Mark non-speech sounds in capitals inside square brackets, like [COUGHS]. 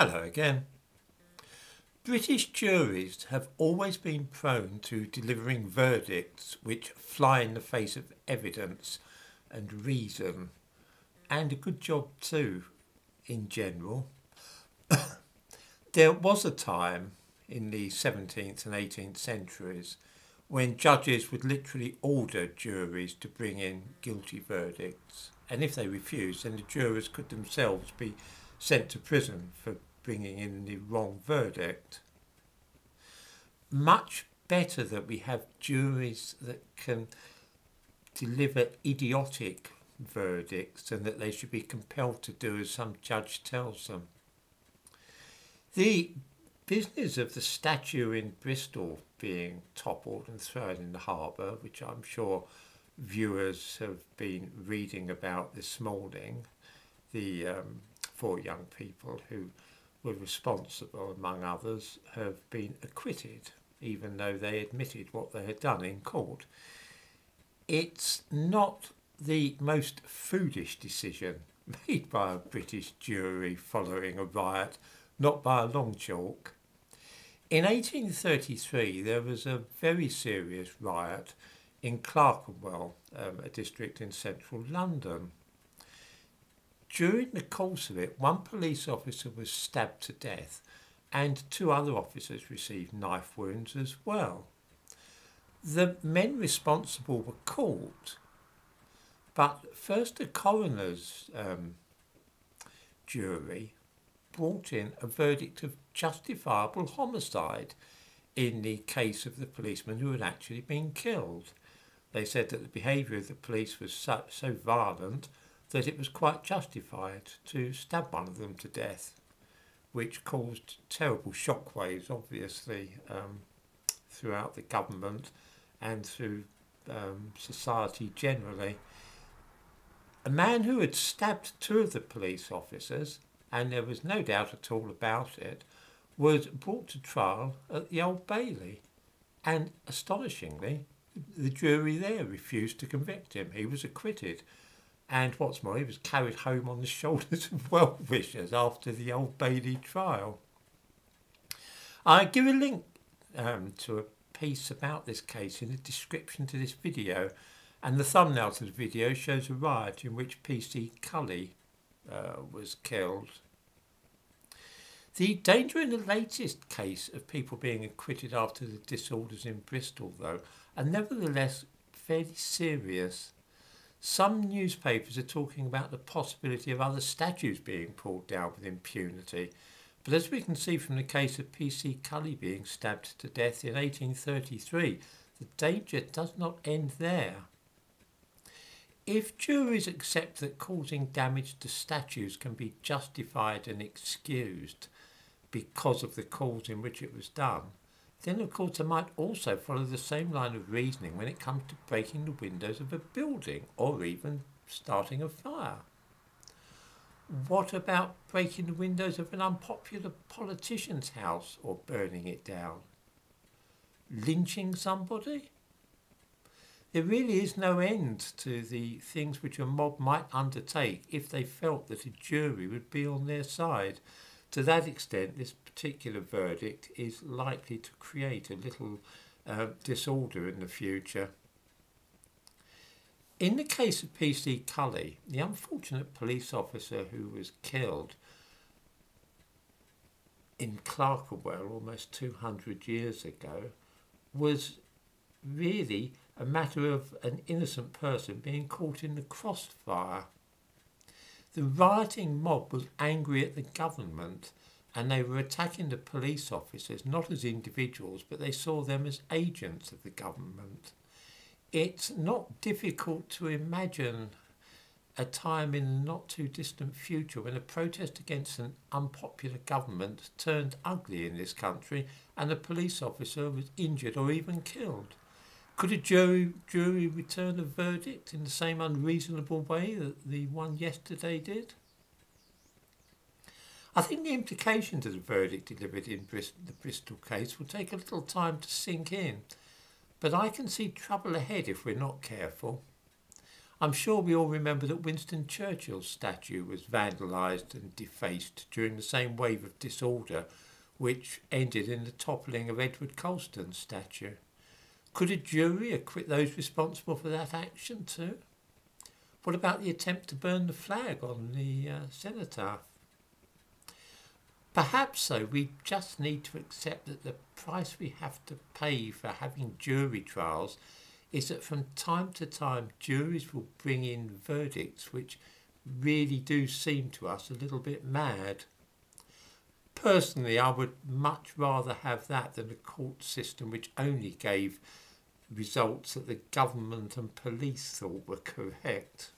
Hello again. British juries have always been prone to delivering verdicts which fly in the face of evidence and reason, and a good job too, in general. [COUGHS] there was a time in the 17th and 18th centuries when judges would literally order juries to bring in guilty verdicts, and if they refused, then the jurors could themselves be sent to prison for bringing in the wrong verdict. Much better that we have juries that can deliver idiotic verdicts and that they should be compelled to do as some judge tells them. The business of the statue in Bristol being toppled and thrown in the harbour, which I'm sure viewers have been reading about this morning, the um, four young people who were responsible, among others, have been acquitted, even though they admitted what they had done in court. It's not the most foolish decision [LAUGHS] made by a British jury following a riot, not by a long chalk. In 1833, there was a very serious riot in Clerkenwell, um, a district in central London. During the course of it, one police officer was stabbed to death and two other officers received knife wounds as well. The men responsible were caught, but first a coroner's um, jury brought in a verdict of justifiable homicide in the case of the policeman who had actually been killed. They said that the behaviour of the police was so, so violent that it was quite justified to stab one of them to death, which caused terrible shockwaves, obviously, um, throughout the government and through um, society generally. A man who had stabbed two of the police officers, and there was no doubt at all about it, was brought to trial at the Old Bailey. And astonishingly, the jury there refused to convict him. He was acquitted and what's more, he was carried home on the [LAUGHS] shoulders of well wishers after the Old Bailey trial. I give a link um, to a piece about this case in the description to this video, and the thumbnail to the video shows a riot in which PC Culley uh, was killed. The danger in the latest case of people being acquitted after the disorders in Bristol, though, are nevertheless fairly serious. Some newspapers are talking about the possibility of other statues being pulled down with impunity. But as we can see from the case of P.C. Culley being stabbed to death in 1833, the danger does not end there. If juries accept that causing damage to statues can be justified and excused because of the cause in which it was done, then of course I might also follow the same line of reasoning when it comes to breaking the windows of a building or even starting a fire. What about breaking the windows of an unpopular politician's house or burning it down? Lynching somebody? There really is no end to the things which a mob might undertake if they felt that a jury would be on their side to that extent, this particular verdict is likely to create a little uh, disorder in the future. In the case of PC Culley, the unfortunate police officer who was killed in Clerkenwell almost 200 years ago was really a matter of an innocent person being caught in the crossfire the rioting mob was angry at the government and they were attacking the police officers not as individuals but they saw them as agents of the government. It's not difficult to imagine a time in the not too distant future when a protest against an unpopular government turned ugly in this country and a police officer was injured or even killed. Could a jury, jury return a verdict in the same unreasonable way that the one yesterday did? I think the implications of the verdict delivered in the Bristol case will take a little time to sink in, but I can see trouble ahead if we're not careful. I'm sure we all remember that Winston Churchill's statue was vandalised and defaced during the same wave of disorder which ended in the toppling of Edward Colston's statue. Could a jury acquit those responsible for that action too? What about the attempt to burn the flag on the uh, cenotaph? Perhaps so, we just need to accept that the price we have to pay for having jury trials is that from time to time juries will bring in verdicts which really do seem to us a little bit mad. Personally, I would much rather have that than a court system which only gave results that the government and police thought were correct.